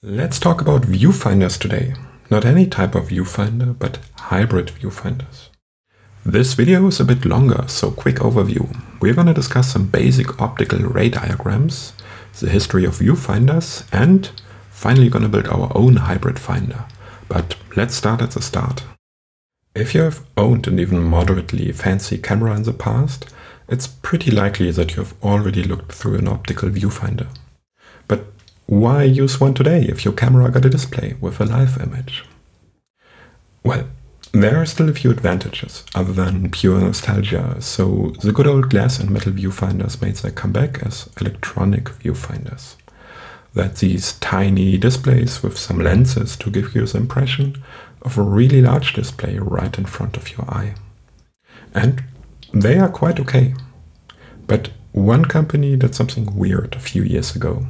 Let's talk about viewfinders today. Not any type of viewfinder, but hybrid viewfinders. This video is a bit longer, so quick overview. We're gonna discuss some basic optical ray diagrams, the history of viewfinders, and finally gonna build our own hybrid finder. But let's start at the start. If you have owned an even moderately fancy camera in the past, it's pretty likely that you have already looked through an optical viewfinder. Why use one today if your camera got a display with a live image? Well, there are still a few advantages other than pure nostalgia, so the good old glass and metal viewfinders made their comeback as electronic viewfinders. That these tiny displays with some lenses to give you the impression of a really large display right in front of your eye. And they are quite okay. But one company did something weird a few years ago.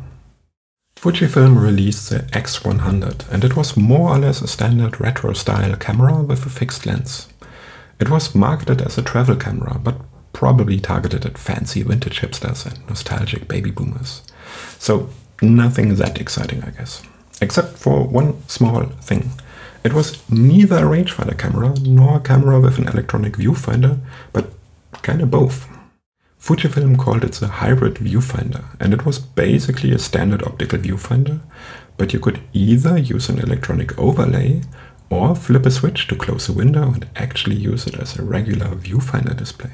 Fujifilm released the X100 and it was more or less a standard retro style camera with a fixed lens. It was marketed as a travel camera, but probably targeted at fancy vintage hipsters and nostalgic baby boomers. So nothing that exciting, I guess. Except for one small thing. It was neither a rangefinder camera nor a camera with an electronic viewfinder, but kind of both. Fujifilm called it the hybrid viewfinder, and it was basically a standard optical viewfinder, but you could either use an electronic overlay or flip a switch to close a window and actually use it as a regular viewfinder display.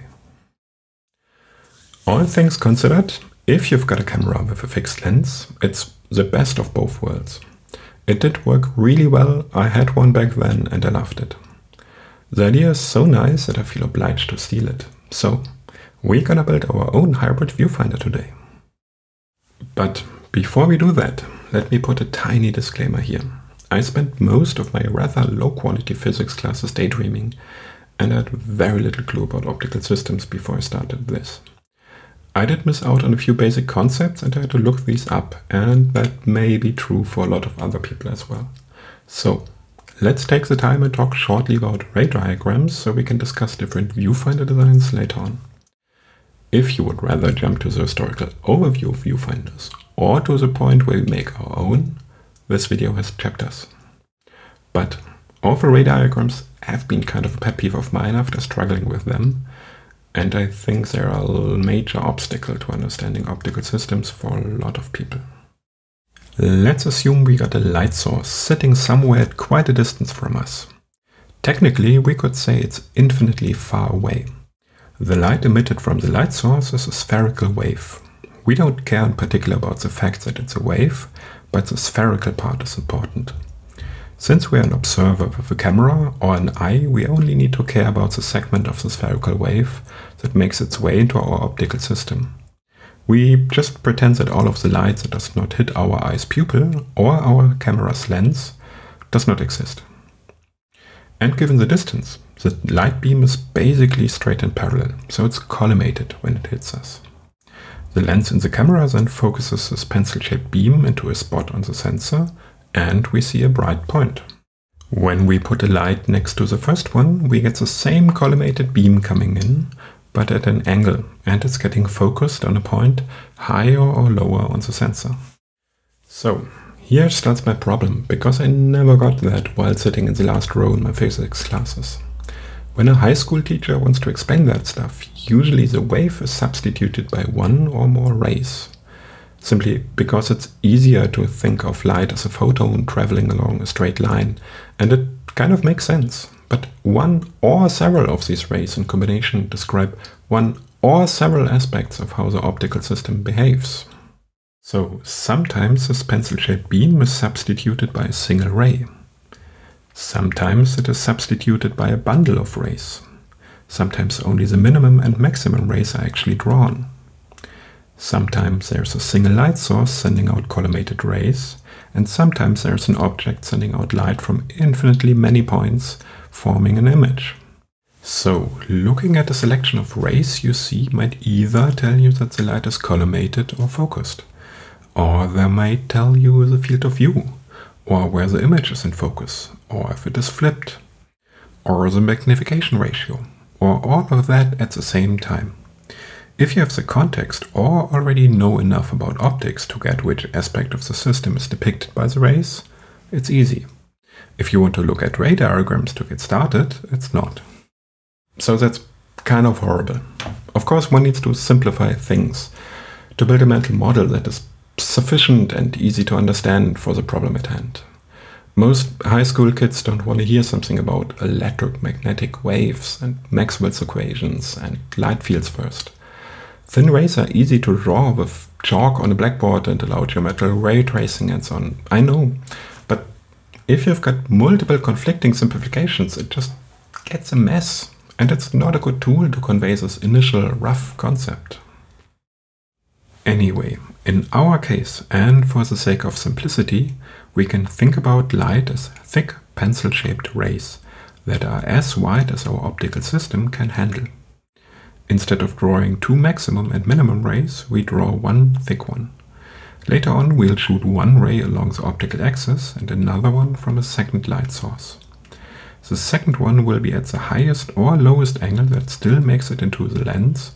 All things considered, if you've got a camera with a fixed lens, it's the best of both worlds. It did work really well, I had one back then and I loved it. The idea is so nice that I feel obliged to steal it. So we're gonna build our own hybrid viewfinder today. But before we do that, let me put a tiny disclaimer here. I spent most of my rather low quality physics classes daydreaming and I had very little clue about optical systems before I started this. I did miss out on a few basic concepts and I had to look these up and that may be true for a lot of other people as well. So let's take the time and talk shortly about ray diagrams so we can discuss different viewfinder designs later on. If you would rather jump to the historical overview of viewfinders or to the point where we make our own, this video has chapters. But overlay diagrams have been kind of a pet peeve of mine after struggling with them, and I think they're a major obstacle to understanding optical systems for a lot of people. Let's assume we got a light source sitting somewhere at quite a distance from us. Technically, we could say it's infinitely far away. The light emitted from the light source is a spherical wave. We don't care in particular about the fact that it's a wave, but the spherical part is important. Since we're an observer with a camera or an eye, we only need to care about the segment of the spherical wave that makes its way into our optical system. We just pretend that all of the light that does not hit our eye's pupil or our camera's lens does not exist. And given the distance, the light beam is basically straight and parallel, so it's collimated when it hits us. The lens in the camera then focuses this pencil-shaped beam into a spot on the sensor, and we see a bright point. When we put a light next to the first one, we get the same collimated beam coming in, but at an angle, and it's getting focused on a point higher or lower on the sensor. So, here starts my problem, because I never got that while sitting in the last row in my physics classes. When a high school teacher wants to explain that stuff, usually the wave is substituted by one or more rays. Simply because it's easier to think of light as a photon traveling along a straight line, and it kind of makes sense. But one or several of these rays in combination describe one or several aspects of how the optical system behaves. So sometimes this pencil-shaped beam is substituted by a single ray. Sometimes it is substituted by a bundle of rays. Sometimes only the minimum and maximum rays are actually drawn. Sometimes there's a single light source sending out collimated rays, and sometimes there's an object sending out light from infinitely many points, forming an image. So, looking at a selection of rays you see might either tell you that the light is collimated or focused, or they might tell you the field of view, or where the image is in focus, or if it is flipped, or the magnification ratio, or all of that at the same time. If you have the context or already know enough about optics to get which aspect of the system is depicted by the rays, it's easy. If you want to look at ray diagrams to get started, it's not. So that's kind of horrible. Of course, one needs to simplify things to build a mental model that is sufficient and easy to understand for the problem at hand. Most high school kids don't want to hear something about electromagnetic waves and Maxwell's equations and light fields first. Thin rays are easy to draw with chalk on a blackboard and allow geometrical ray tracing and so on. I know, but if you've got multiple conflicting simplifications, it just gets a mess, and it's not a good tool to convey this initial rough concept. Anyway, in our case, and for the sake of simplicity, we can think about light as thick pencil-shaped rays that are as wide as our optical system can handle. Instead of drawing two maximum and minimum rays, we draw one thick one. Later on, we'll shoot one ray along the optical axis and another one from a second light source. The second one will be at the highest or lowest angle that still makes it into the lens,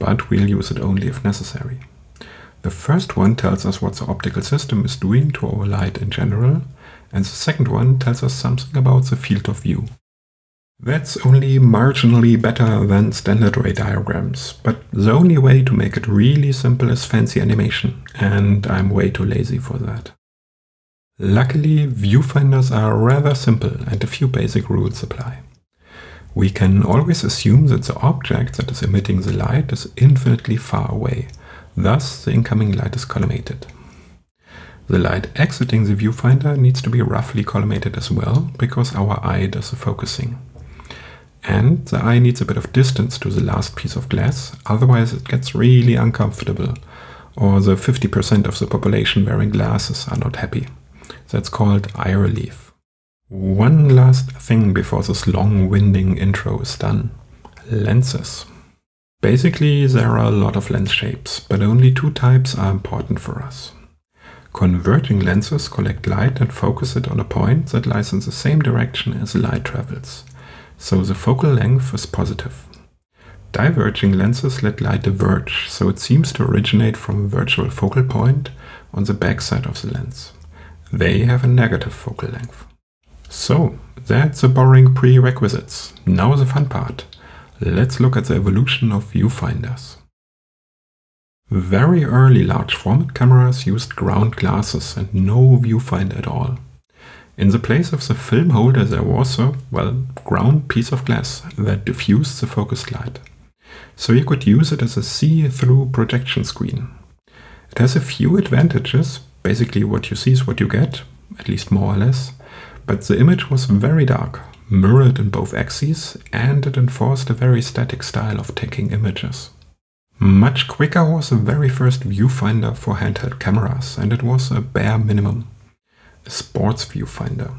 but we'll use it only if necessary. The first one tells us what the optical system is doing to our light in general, and the second one tells us something about the field of view. That's only marginally better than standard ray diagrams, but the only way to make it really simple is fancy animation, and I'm way too lazy for that. Luckily, viewfinders are rather simple and a few basic rules apply. We can always assume that the object that is emitting the light is infinitely far away, thus the incoming light is collimated. The light exiting the viewfinder needs to be roughly collimated as well, because our eye does the focusing. And the eye needs a bit of distance to the last piece of glass, otherwise it gets really uncomfortable, or the 50% of the population wearing glasses are not happy. That's called eye relief. One last thing before this long winding intro is done. Lenses. Basically, there are a lot of lens shapes, but only two types are important for us. Converging lenses collect light and focus it on a point that lies in the same direction as light travels so the focal length is positive. Diverging lenses let light diverge, so it seems to originate from a virtual focal point on the backside of the lens. They have a negative focal length. So, that's the boring prerequisites. Now the fun part. Let's look at the evolution of viewfinders. Very early large format cameras used ground glasses and no viewfinder at all. In the place of the film holder there was a, well, ground piece of glass that diffused the focused light. So you could use it as a see-through projection screen. It has a few advantages, basically what you see is what you get, at least more or less, but the image was very dark, mirrored in both axes, and it enforced a very static style of taking images. Much quicker was the very first viewfinder for handheld cameras, and it was a bare minimum a sports viewfinder.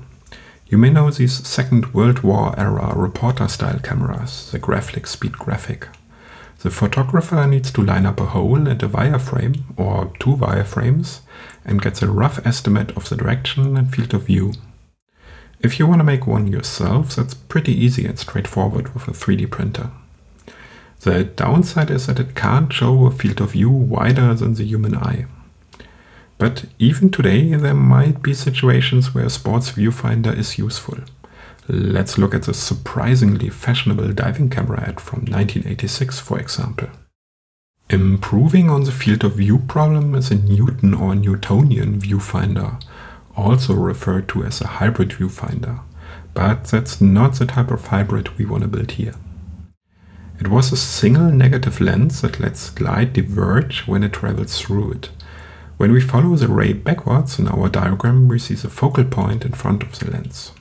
You may know these Second World War era reporter style cameras, the Graflex Speed Graphic. The photographer needs to line up a hole and a wireframe, or two wireframes, and gets a rough estimate of the direction and field of view. If you want to make one yourself, that's pretty easy and straightforward with a 3D printer. The downside is that it can't show a field of view wider than the human eye. But even today, there might be situations where a sports viewfinder is useful. Let's look at the surprisingly fashionable diving camera ad from 1986, for example. Improving on the field of view problem is a Newton or Newtonian viewfinder, also referred to as a hybrid viewfinder. But that's not the type of hybrid we want to build here. It was a single negative lens that lets light diverge when it travels through it. When we follow the ray backwards in our diagram, we see the focal point in front of the lens.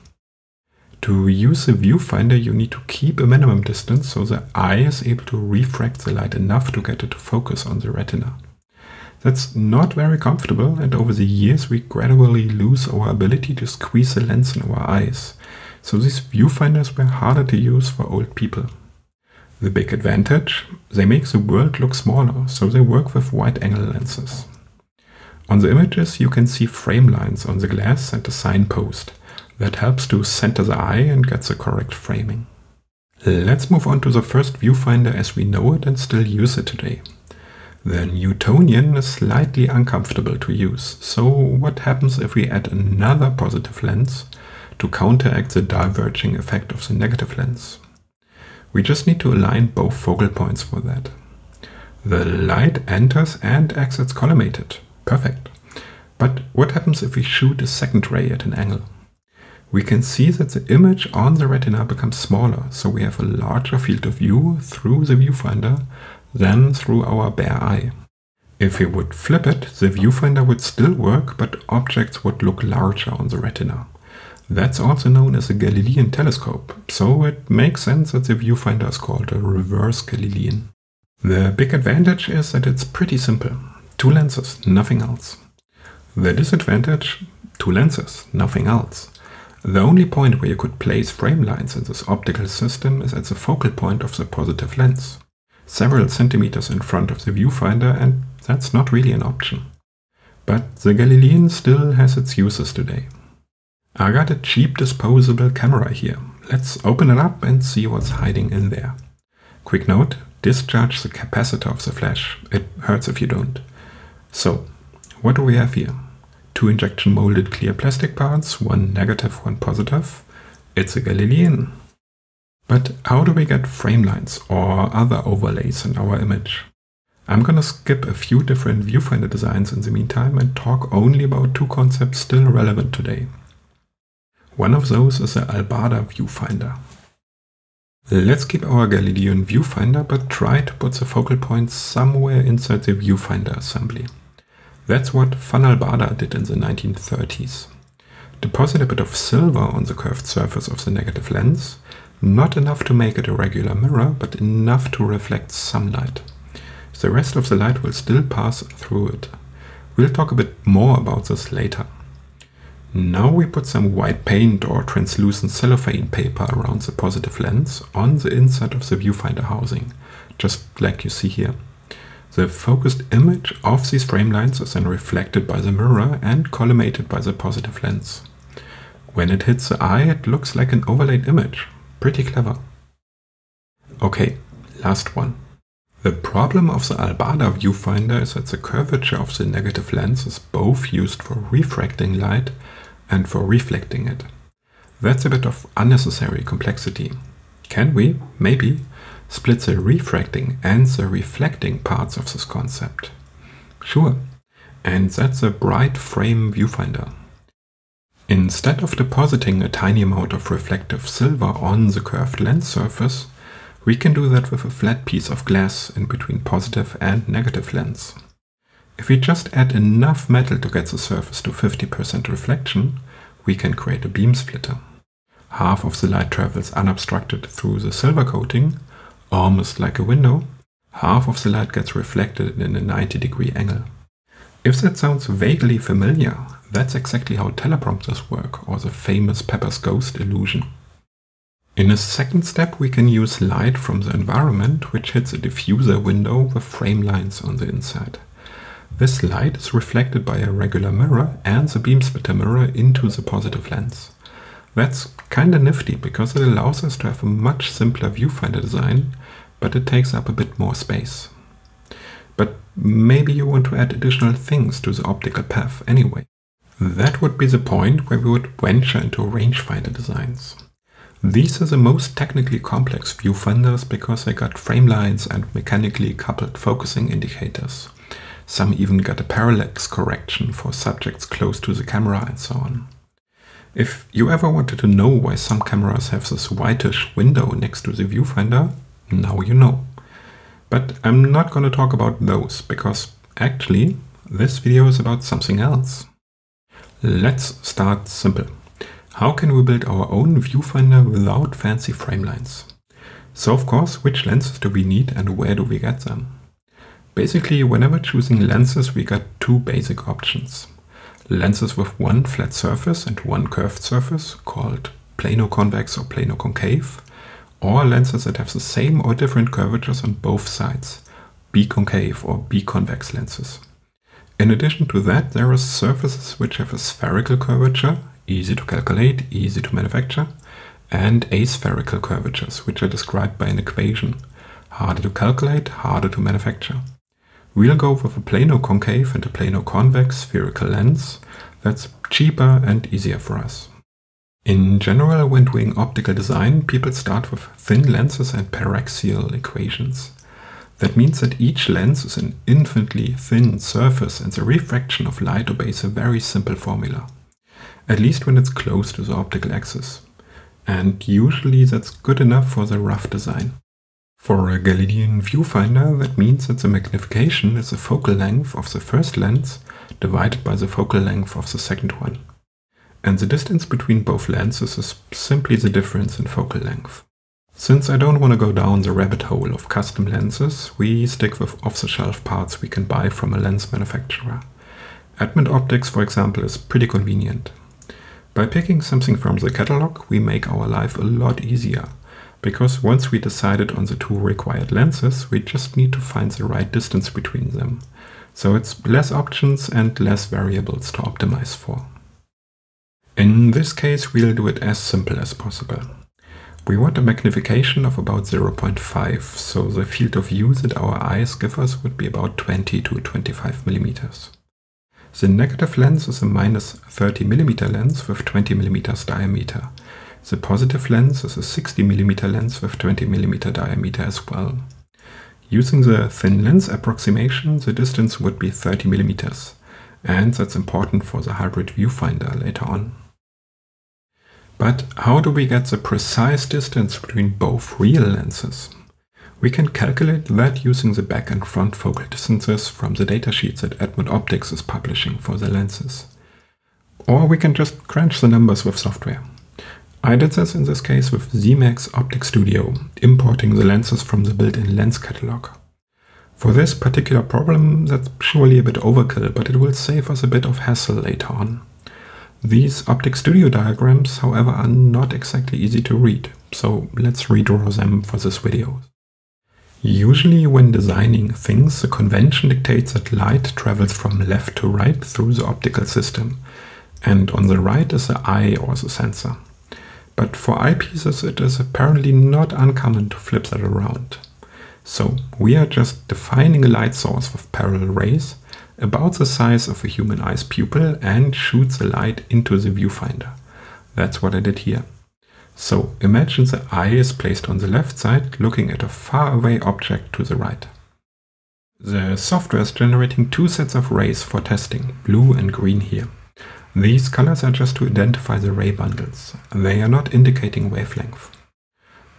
To use the viewfinder, you need to keep a minimum distance so the eye is able to refract the light enough to get it to focus on the retina. That's not very comfortable, and over the years we gradually lose our ability to squeeze the lens in our eyes, so these viewfinders were harder to use for old people. The big advantage? They make the world look smaller, so they work with wide angle lenses. On the images you can see frame lines on the glass and a signpost that helps to center the eye and get the correct framing. Let's move on to the first viewfinder as we know it and still use it today. The Newtonian is slightly uncomfortable to use, so what happens if we add another positive lens to counteract the diverging effect of the negative lens? We just need to align both focal points for that. The light enters and exits collimated. Perfect. But what happens if we shoot a second ray at an angle? We can see that the image on the retina becomes smaller, so we have a larger field of view through the viewfinder than through our bare eye. If we would flip it, the viewfinder would still work, but objects would look larger on the retina. That's also known as a Galilean telescope, so it makes sense that the viewfinder is called a reverse Galilean. The big advantage is that it's pretty simple. Two lenses, nothing else. The disadvantage, two lenses, nothing else. The only point where you could place frame lines in this optical system is at the focal point of the positive lens several centimeters in front of the viewfinder and that's not really an option. But the Galilean still has its uses today. I got a cheap disposable camera here. Let's open it up and see what's hiding in there. Quick note, discharge the capacitor of the flash. It hurts if you don't. So, what do we have here? Two injection molded clear plastic parts, one negative, one positive. It's a Galilean. But how do we get frame lines or other overlays in our image? I'm gonna skip a few different viewfinder designs in the meantime and talk only about two concepts still relevant today. One of those is the Albada viewfinder. Let's keep our Galilean viewfinder but try to put the focal point somewhere inside the viewfinder assembly. That's what Van Albada did in the 1930s. Deposit a bit of silver on the curved surface of the negative lens not enough to make it a regular mirror, but enough to reflect some light. The rest of the light will still pass through it. We'll talk a bit more about this later. Now we put some white paint or translucent cellophane paper around the positive lens on the inside of the viewfinder housing, just like you see here. The focused image of these frame lines is then reflected by the mirror and collimated by the positive lens. When it hits the eye, it looks like an overlaid image, Pretty clever. Okay, last one. The problem of the Albada viewfinder is that the curvature of the negative lens is both used for refracting light and for reflecting it. That's a bit of unnecessary complexity. Can we, maybe, split the refracting and the reflecting parts of this concept? Sure, and that's a bright frame viewfinder. Instead of depositing a tiny amount of reflective silver on the curved lens surface, we can do that with a flat piece of glass in between positive and negative lens. If we just add enough metal to get the surface to 50% reflection, we can create a beam splitter. Half of the light travels unobstructed through the silver coating, almost like a window. Half of the light gets reflected in a 90 degree angle. If that sounds vaguely familiar, that's exactly how teleprompters work, or the famous Pepper's Ghost illusion. In a second step we can use light from the environment which hits a diffuser window with frame lines on the inside. This light is reflected by a regular mirror and the beam splitter mirror into the positive lens. That's kinda nifty because it allows us to have a much simpler viewfinder design, but it takes up a bit more space. But maybe you want to add additional things to the optical path anyway. That would be the point where we would venture into rangefinder designs. These are the most technically complex viewfinders because they got frame lines and mechanically coupled focusing indicators. Some even got a parallax correction for subjects close to the camera and so on. If you ever wanted to know why some cameras have this whitish window next to the viewfinder, now you know. But I'm not going to talk about those because actually this video is about something else. Let's start simple. How can we build our own viewfinder without fancy frame lines? So of course, which lenses do we need and where do we get them? Basically, whenever choosing lenses, we got two basic options. Lenses with one flat surface and one curved surface, called plano-convex or plano-concave, or lenses that have the same or different curvatures on both sides, biconcave or biconvex lenses. In addition to that, there are surfaces which have a spherical curvature, easy to calculate, easy to manufacture, and aspherical curvatures, which are described by an equation. Harder to calculate, harder to manufacture. We'll go with a plano concave and a plano convex spherical lens that's cheaper and easier for us. In general, when doing optical design, people start with thin lenses and paraxial equations. That means that each lens is an infinitely thin surface and the refraction of light obeys a very simple formula. At least when it's close to the optical axis. And usually that's good enough for the rough design. For a Galilean viewfinder, that means that the magnification is the focal length of the first lens divided by the focal length of the second one and the distance between both lenses is simply the difference in focal length. Since I don't want to go down the rabbit hole of custom lenses, we stick with off-the-shelf parts we can buy from a lens manufacturer. Edmund Optics, for example, is pretty convenient. By picking something from the catalog, we make our life a lot easier, because once we decided on the two required lenses, we just need to find the right distance between them. So it's less options and less variables to optimize for. In this case, we'll do it as simple as possible. We want a magnification of about 0.5, so the field of view that our eyes give us would be about 20 to 25 millimeters. The negative lens is a minus 30 millimeter lens with 20 millimeters diameter. The positive lens is a 60 millimeter lens with 20 millimeter diameter as well. Using the thin lens approximation, the distance would be 30 millimeters, and that's important for the hybrid viewfinder later on. But how do we get the precise distance between both real lenses? We can calculate that using the back and front focal distances from the datasheets that Edmund Optics is publishing for the lenses. Or we can just crunch the numbers with software. I did this in this case with Zemax Optic Studio, importing the lenses from the built-in lens catalog. For this particular problem, that's surely a bit overkill, but it will save us a bit of hassle later on. These Optic Studio diagrams, however, are not exactly easy to read, so let's redraw them for this video. Usually when designing things, the convention dictates that light travels from left to right through the optical system, and on the right is the eye or the sensor. But for eyepieces it is apparently not uncommon to flip that around. So we are just defining a light source with parallel rays about the size of a human eye's pupil and shoots the light into the viewfinder. That's what I did here. So imagine the eye is placed on the left side looking at a far away object to the right. The software is generating two sets of rays for testing, blue and green here. These colors are just to identify the ray bundles. They are not indicating wavelength.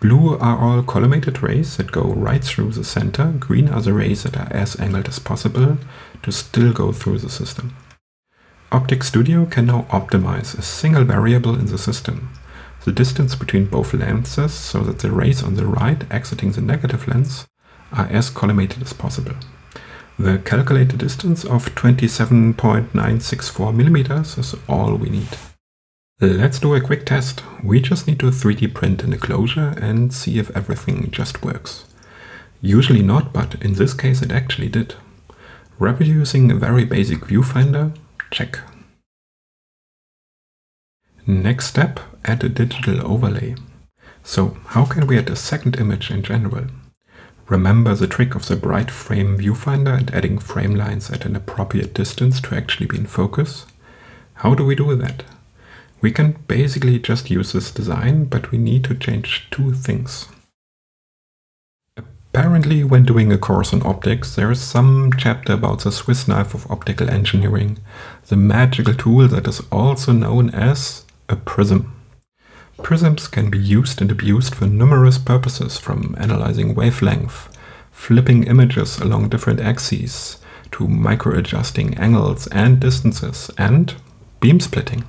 Blue are all collimated rays that go right through the center, green are the rays that are as angled as possible to still go through the system. Optic Studio can now optimize a single variable in the system, the distance between both lenses so that the rays on the right exiting the negative lens are as collimated as possible. The calculated distance of 27.964 mm is all we need. Let's do a quick test. We just need to 3D print an enclosure and see if everything just works. Usually not, but in this case it actually did. Reproducing a very basic viewfinder, check. Next step, add a digital overlay. So how can we add a second image in general? Remember the trick of the bright frame viewfinder and adding frame lines at an appropriate distance to actually be in focus? How do we do that? We can basically just use this design, but we need to change two things. Apparently, when doing a course on optics, there is some chapter about the Swiss knife of optical engineering, the magical tool that is also known as a prism. Prisms can be used and abused for numerous purposes, from analyzing wavelength, flipping images along different axes, to micro-adjusting angles and distances, and beam splitting.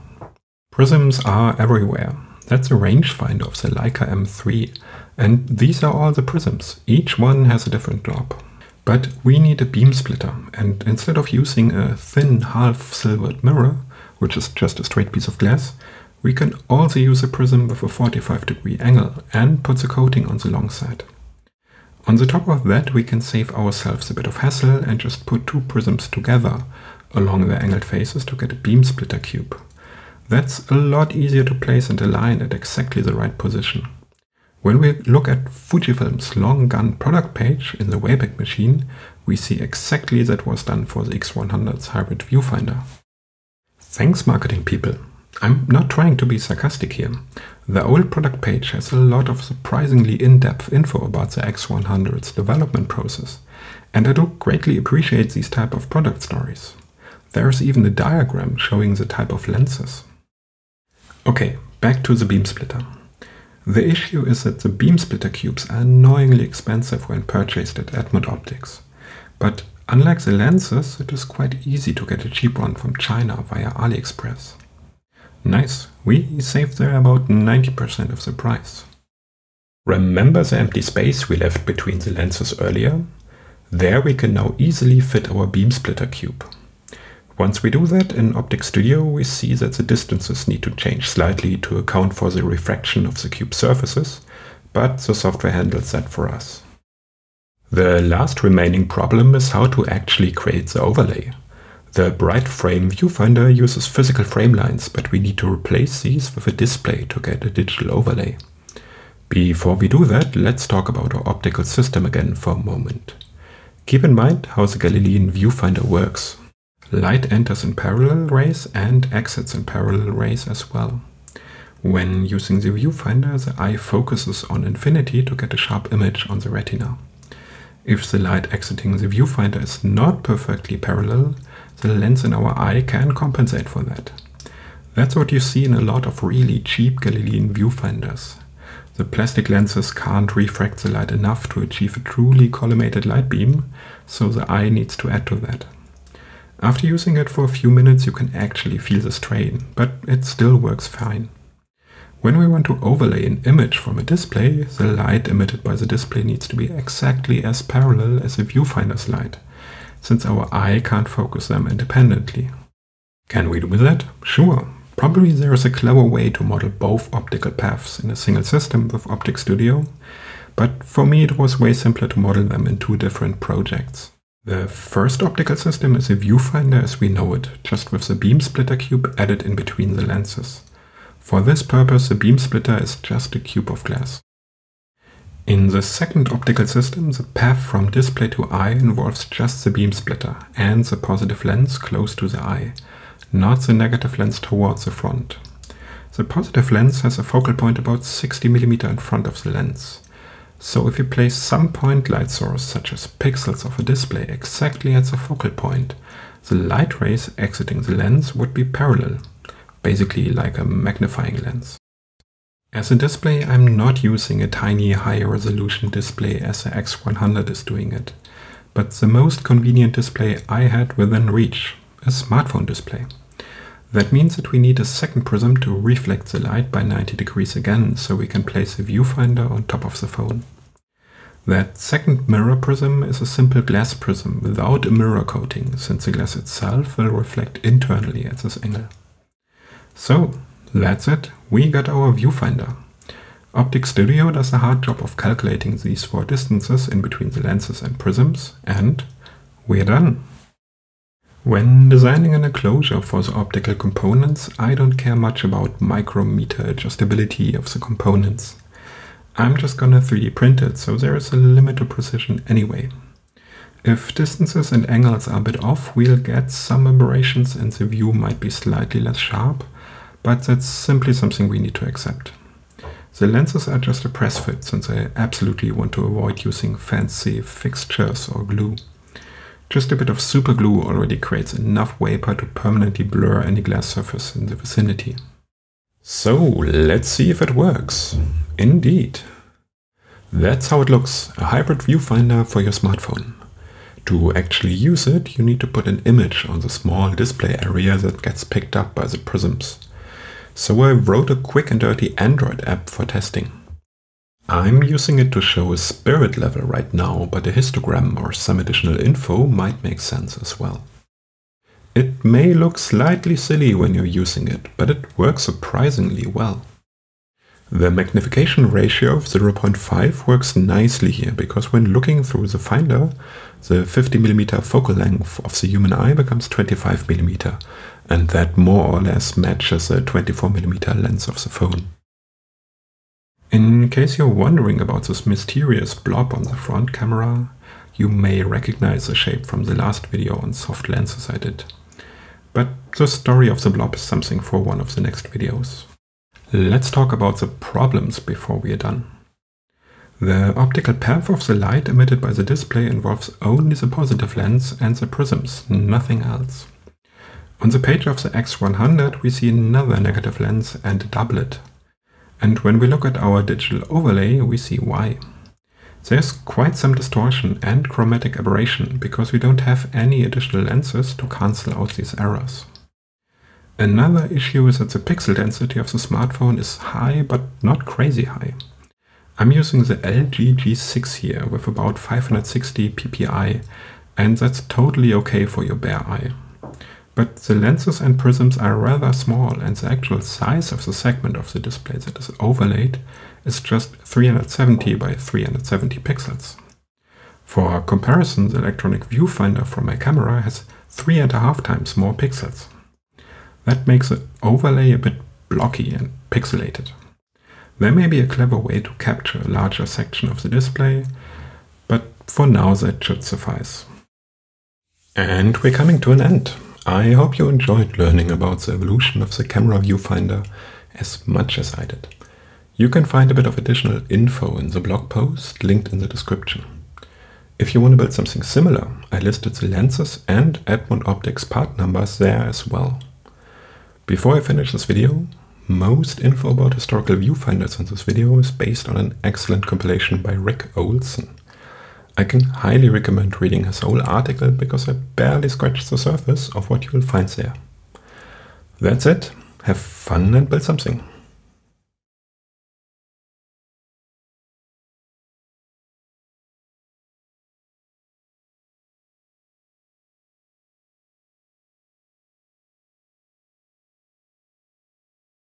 Prisms are everywhere. That's a rangefinder of the Leica M3. And these are all the prisms. Each one has a different job. But we need a beam splitter. And instead of using a thin half-silvered mirror, which is just a straight piece of glass, we can also use a prism with a 45 degree angle and put the coating on the long side. On the top of that, we can save ourselves a bit of hassle and just put two prisms together along their angled faces to get a beam splitter cube. That's a lot easier to place and align at exactly the right position. When we look at Fujifilm's long gun product page in the Wayback Machine, we see exactly that was done for the X100's hybrid viewfinder. Thanks marketing people. I'm not trying to be sarcastic here. The old product page has a lot of surprisingly in-depth info about the X100's development process, and I do greatly appreciate these type of product stories. There's even a diagram showing the type of lenses. Okay, back to the beam splitter. The issue is that the beam splitter cubes are annoyingly expensive when purchased at Edmund Optics. But unlike the lenses, it is quite easy to get a cheap one from China via AliExpress. Nice, we saved there about 90% of the price. Remember the empty space we left between the lenses earlier? There we can now easily fit our beam splitter cube. Once we do that in Optics Studio, we see that the distances need to change slightly to account for the refraction of the cube surfaces, but the software handles that for us. The last remaining problem is how to actually create the overlay. The Bright Frame viewfinder uses physical frame lines, but we need to replace these with a display to get a digital overlay. Before we do that, let's talk about our optical system again for a moment. Keep in mind how the Galilean viewfinder works. Light enters in parallel rays and exits in parallel rays as well. When using the viewfinder, the eye focuses on infinity to get a sharp image on the retina. If the light exiting the viewfinder is not perfectly parallel, the lens in our eye can compensate for that. That's what you see in a lot of really cheap Galilean viewfinders. The plastic lenses can't refract the light enough to achieve a truly collimated light beam, so the eye needs to add to that. After using it for a few minutes you can actually feel the strain, but it still works fine. When we want to overlay an image from a display, the light emitted by the display needs to be exactly as parallel as the viewfinder's light, since our eye can't focus them independently. Can we do that? Sure. Probably there is a clever way to model both optical paths in a single system with Optics Studio, but for me it was way simpler to model them in two different projects. The first optical system is a viewfinder as we know it, just with the beam splitter cube added in between the lenses. For this purpose, the beam splitter is just a cube of glass. In the second optical system, the path from display to eye involves just the beam splitter and the positive lens close to the eye, not the negative lens towards the front. The positive lens has a focal point about 60 mm in front of the lens. So if you place some point light source, such as pixels of a display, exactly at the focal point, the light rays exiting the lens would be parallel basically like a magnifying lens. As a display, I'm not using a tiny high resolution display as the X100 is doing it, but the most convenient display I had within reach, a smartphone display. That means that we need a second prism to reflect the light by 90 degrees again, so we can place a viewfinder on top of the phone. That second mirror prism is a simple glass prism without a mirror coating, since the glass itself will reflect internally at this angle. So, that's it. We got our viewfinder. Optic Studio does a hard job of calculating these four distances in between the lenses and prisms, and we're done. When designing an enclosure for the optical components, I don't care much about micrometer adjustability of the components. I'm just gonna 3D print it, so there is a limit to precision anyway. If distances and angles are a bit off, we'll get some aberrations and the view might be slightly less sharp, but that's simply something we need to accept. The lenses are just a press fit since I absolutely want to avoid using fancy fixtures or glue. Just a bit of super glue already creates enough vapor to permanently blur any glass surface in the vicinity. So let's see if it works. Indeed. That's how it looks, a hybrid viewfinder for your smartphone. To actually use it, you need to put an image on the small display area that gets picked up by the prisms so I wrote a quick and dirty Android app for testing. I'm using it to show a spirit level right now, but a histogram or some additional info might make sense as well. It may look slightly silly when you're using it, but it works surprisingly well. The magnification ratio of 0.5 works nicely here because when looking through the finder, the 50mm focal length of the human eye becomes 25mm, and that more or less matches the 24mm lens of the phone. In case you're wondering about this mysterious blob on the front camera, you may recognize the shape from the last video on soft lenses I did. But the story of the blob is something for one of the next videos. Let's talk about the problems before we are done. The optical path of the light emitted by the display involves only the positive lens and the prisms, nothing else. On the page of the X100 we see another negative lens and a doublet. And when we look at our digital overlay we see why. There's quite some distortion and chromatic aberration because we don't have any additional lenses to cancel out these errors. Another issue is that the pixel density of the smartphone is high but not crazy high. I'm using the LG G6 here with about 560 ppi and that's totally okay for your bare eye. But the lenses and prisms are rather small and the actual size of the segment of the display that is overlaid is just 370 by 370 pixels. For comparison, the electronic viewfinder from my camera has three and a half times more pixels. That makes the overlay a bit blocky and pixelated. There may be a clever way to capture a larger section of the display, but for now that should suffice. And we're coming to an end. I hope you enjoyed learning about the evolution of the camera viewfinder as much as I did. You can find a bit of additional info in the blog post linked in the description. If you want to build something similar, I listed the lenses and Edmund Optics part numbers there as well. Before I finish this video, most info about historical viewfinders in this video is based on an excellent compilation by Rick Oleson. I can highly recommend reading his whole article because I barely scratched the surface of what you will find there. That's it. Have fun and build something.